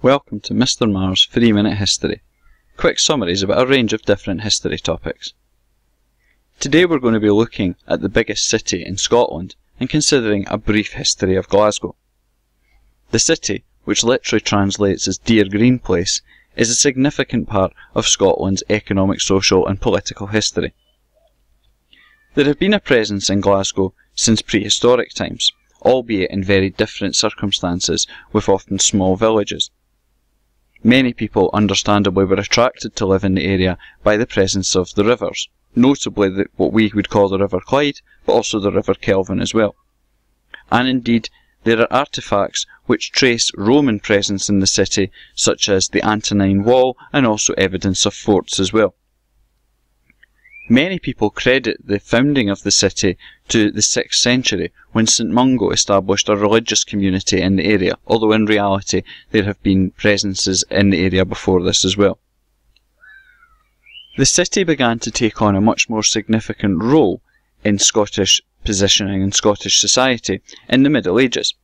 Welcome to Mr. Marr's 3 Minute History. Quick summaries about a range of different history topics. Today we're going to be looking at the biggest city in Scotland and considering a brief history of Glasgow. The city, which literally translates as Dear Green Place, is a significant part of Scotland's economic, social and political history. There have been a presence in Glasgow since prehistoric times, albeit in very different circumstances with often small villages. Many people understandably were attracted to live in the area by the presence of the rivers, notably the, what we would call the River Clyde, but also the River Kelvin as well. And indeed, there are artefacts which trace Roman presence in the city, such as the Antonine Wall and also evidence of forts as well. Many people credit the founding of the city to the 6th century when St Mungo established a religious community in the area, although in reality there have been presences in the area before this as well. The city began to take on a much more significant role in Scottish positioning in Scottish society in the Middle Ages.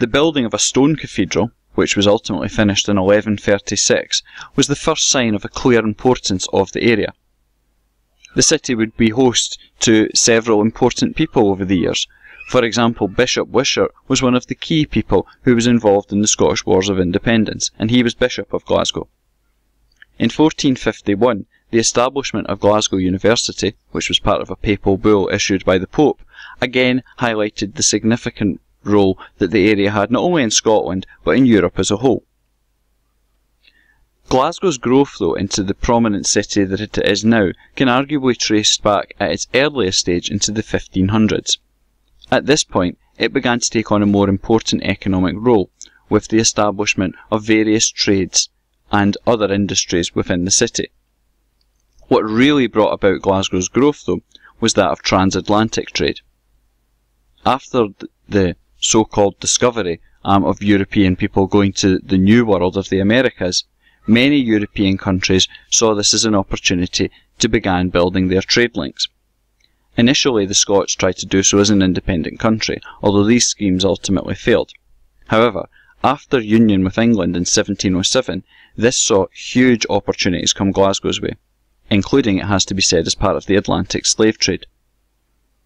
The building of a stone cathedral, which was ultimately finished in 1136, was the first sign of a clear importance of the area the city would be host to several important people over the years. For example, Bishop Wishart was one of the key people who was involved in the Scottish Wars of Independence, and he was Bishop of Glasgow. In 1451, the establishment of Glasgow University, which was part of a papal bull issued by the Pope, again highlighted the significant role that the area had not only in Scotland but in Europe as a whole. Glasgow's growth, though, into the prominent city that it is now can arguably trace back at its earliest stage into the 1500s. At this point, it began to take on a more important economic role, with the establishment of various trades and other industries within the city. What really brought about Glasgow's growth, though, was that of transatlantic trade. After the so-called discovery um, of European people going to the New World of the Americas, Many European countries saw this as an opportunity to begin building their trade links. Initially, the Scots tried to do so as an independent country, although these schemes ultimately failed. However, after union with England in 1707, this saw huge opportunities come Glasgow's way, including, it has to be said, as part of the Atlantic slave trade.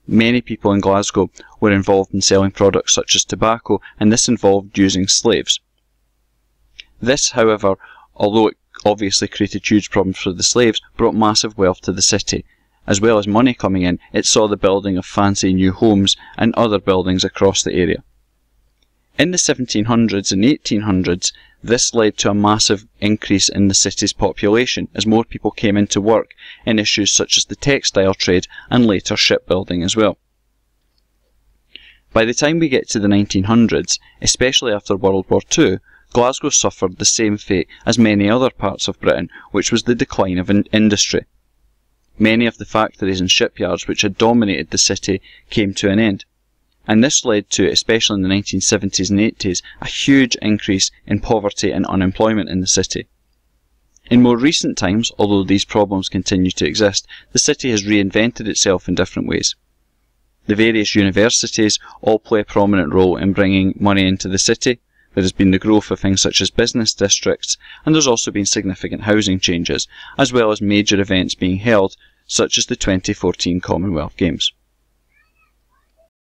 Many people in Glasgow were involved in selling products such as tobacco, and this involved using slaves. This, however, although it obviously created huge problems for the slaves, brought massive wealth to the city. As well as money coming in, it saw the building of fancy new homes and other buildings across the area. In the 1700s and 1800s, this led to a massive increase in the city's population as more people came into work in issues such as the textile trade and later shipbuilding as well. By the time we get to the 1900s, especially after World War II, Glasgow suffered the same fate as many other parts of Britain, which was the decline of in industry. Many of the factories and shipyards which had dominated the city came to an end. And this led to, especially in the 1970s and 80s, a huge increase in poverty and unemployment in the city. In more recent times, although these problems continue to exist, the city has reinvented itself in different ways. The various universities all play a prominent role in bringing money into the city, there has been the growth of things such as business districts, and there's also been significant housing changes, as well as major events being held, such as the 2014 Commonwealth Games.